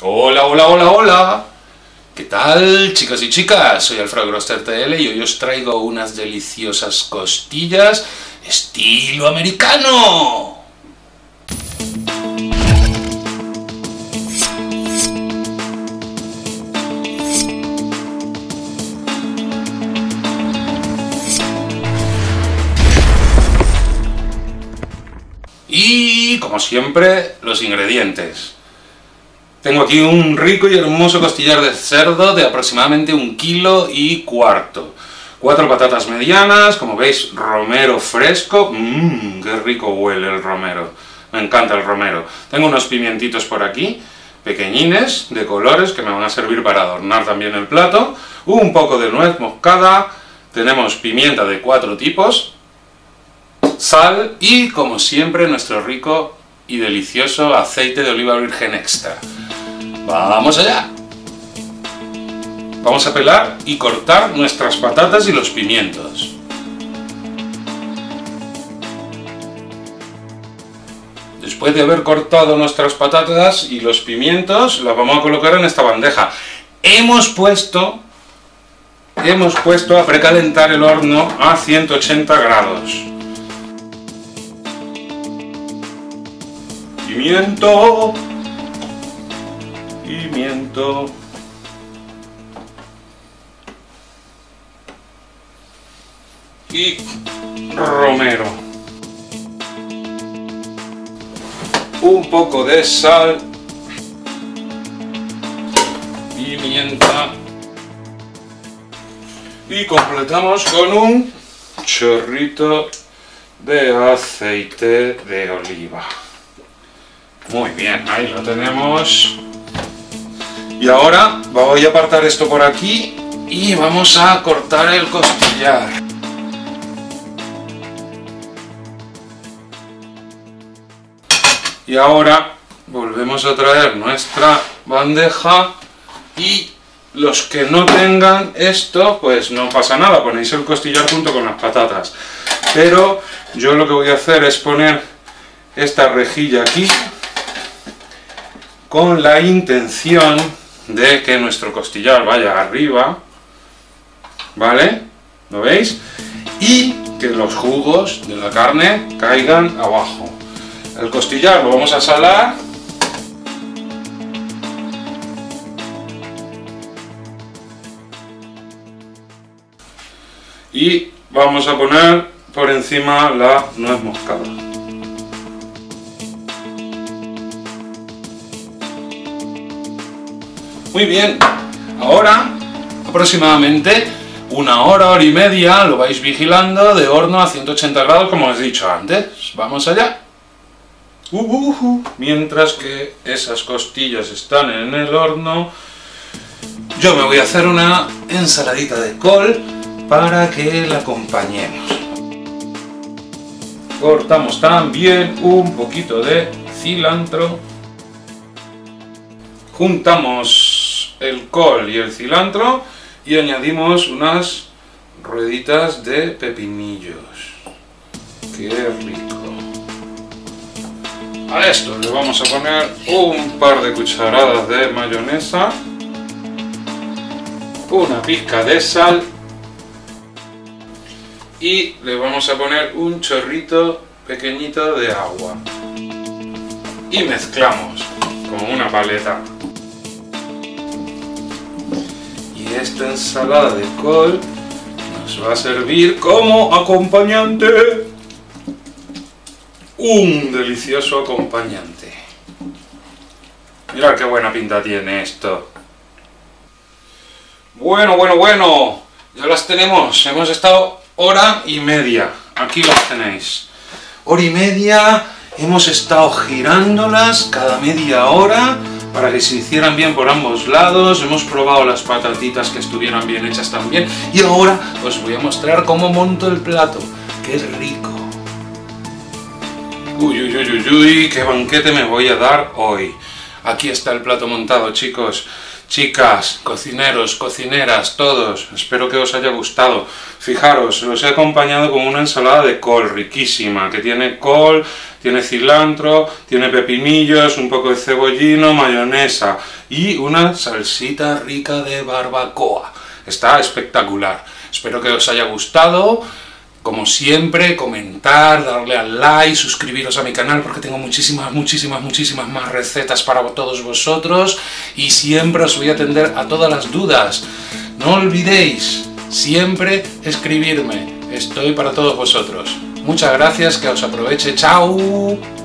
Hola, hola, hola, hola. ¿Qué tal, chicos y chicas? Soy Alfredo Groster TL y hoy os traigo unas deliciosas costillas estilo americano. Y, como siempre, los ingredientes. Tengo aquí un rico y hermoso costillar de cerdo de aproximadamente un kilo y cuarto. Cuatro patatas medianas, como veis, romero fresco. Mmm, qué rico huele el romero. Me encanta el romero. Tengo unos pimientitos por aquí, pequeñines, de colores, que me van a servir para adornar también el plato. Un poco de nuez moscada. Tenemos pimienta de cuatro tipos, sal y, como siempre, nuestro rico y delicioso aceite de oliva virgen extra. ¡Vamos allá! Vamos a pelar y cortar nuestras patatas y los pimientos. Después de haber cortado nuestras patatas y los pimientos, las vamos a colocar en esta bandeja. Hemos puesto, hemos puesto a precalentar el horno a 180 grados. Pimiento, pimiento, y romero. Un poco de sal, pimienta y completamos con un chorrito de aceite de oliva. Muy bien, ahí lo tenemos. Y ahora voy a apartar esto por aquí y vamos a cortar el costillar. Y ahora volvemos a traer nuestra bandeja y los que no tengan esto, pues no pasa nada, ponéis el costillar junto con las patatas. Pero yo lo que voy a hacer es poner esta rejilla aquí con la intención de que nuestro costillar vaya arriba, ¿vale? ¿Lo veis? Y que los jugos de la carne caigan abajo. El costillar lo vamos a salar. Y vamos a poner por encima la nuez moscada. Muy bien, ahora aproximadamente una hora, hora y media lo vais vigilando de horno a 180 grados como os he dicho antes. Vamos allá. Mientras que esas costillas están en el horno, yo me voy a hacer una ensaladita de col para que la acompañemos. Cortamos también un poquito de cilantro. Juntamos el col y el cilantro y añadimos unas rueditas de pepinillos. ¡Qué rico! A esto le vamos a poner un par de cucharadas de mayonesa, una pizca de sal y le vamos a poner un chorrito pequeñito de agua. Y mezclamos como una paleta. Esta ensalada de col nos va a servir como acompañante un delicioso acompañante. Mirad qué buena pinta tiene esto. Bueno, bueno, bueno. Ya las tenemos. Hemos estado hora y media. Aquí las tenéis. Hora y media. Hemos estado girándolas cada media hora para que se hicieran bien por ambos lados. Hemos probado las patatitas que estuvieran bien hechas también. Y ahora os voy a mostrar cómo monto el plato. ¡Qué rico! Uy, uy, uy, uy, uy, qué banquete me voy a dar hoy. Aquí está el plato montado, chicos. Chicas, cocineros, cocineras, todos, espero que os haya gustado. Fijaros, os he acompañado con una ensalada de col riquísima, que tiene col, tiene cilantro, tiene pepinillos, un poco de cebollino, mayonesa y una salsita rica de barbacoa. Está espectacular. Espero que os haya gustado. Como siempre, comentar, darle al like, suscribiros a mi canal porque tengo muchísimas, muchísimas, muchísimas más recetas para todos vosotros y siempre os voy a atender a todas las dudas. No olvidéis siempre escribirme, estoy para todos vosotros. Muchas gracias, que os aproveche, chao.